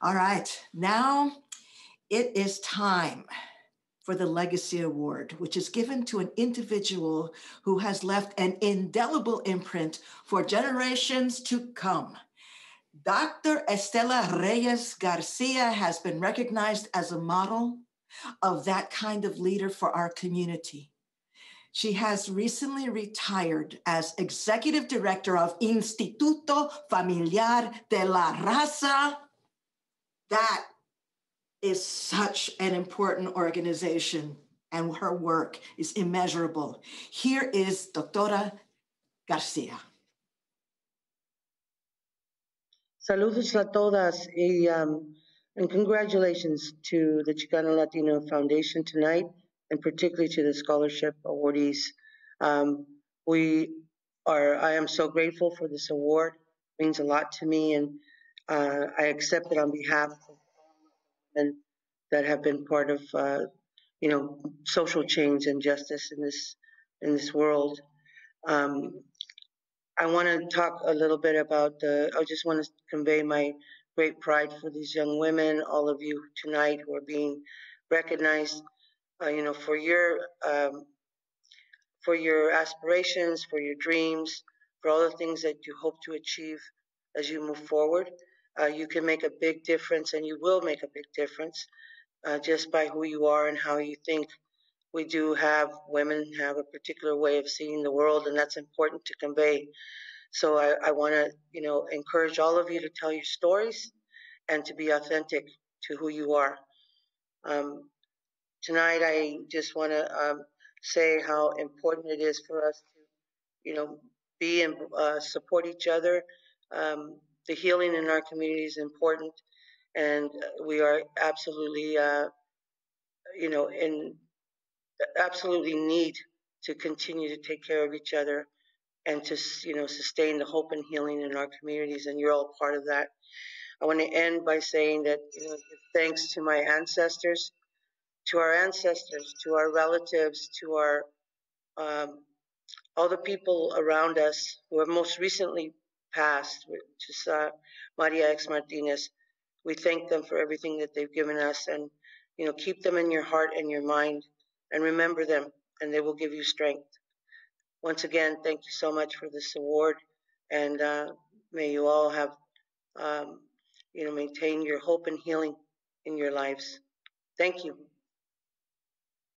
All right, now it is time for the Legacy Award, which is given to an individual who has left an indelible imprint for generations to come. Dr. Estela Reyes Garcia has been recognized as a model of that kind of leader for our community. She has recently retired as executive director of Instituto Familiar de la Raza. That is such an important organization, and her work is immeasurable. Here is Doctora Garcia. Saludos a todas y, um, and congratulations to the Chicana Latina Foundation tonight, and particularly to the scholarship awardees. Um, we are, I am so grateful for this award. It means a lot to me, and uh, I accept it on behalf of that have been part of, uh, you know, social change and justice in this in this world. Um, I want to talk a little bit about the, I just want to convey my great pride for these young women, all of you tonight who are being recognized, uh, you know, for your, um, for your aspirations, for your dreams, for all the things that you hope to achieve as you move forward. Uh, you can make a big difference and you will make a big difference uh, just by who you are and how you think we do have women have a particular way of seeing the world, and that's important to convey. So I, I want to, you know, encourage all of you to tell your stories and to be authentic to who you are. Um, tonight, I just want to um, say how important it is for us to, you know, be and uh, support each other. Um, the healing in our community is important, and we are absolutely, uh, you know, in absolutely need to continue to take care of each other and to you know sustain the hope and healing in our communities and you're all part of that. I want to end by saying that you know thanks to my ancestors to our ancestors to our relatives to our um, all the people around us who have most recently passed which is uh, Maria X Martinez we thank them for everything that they've given us and you know keep them in your heart and your mind and remember them, and they will give you strength. Once again, thank you so much for this award, and uh, may you all have, um, you know, maintain your hope and healing in your lives. Thank you.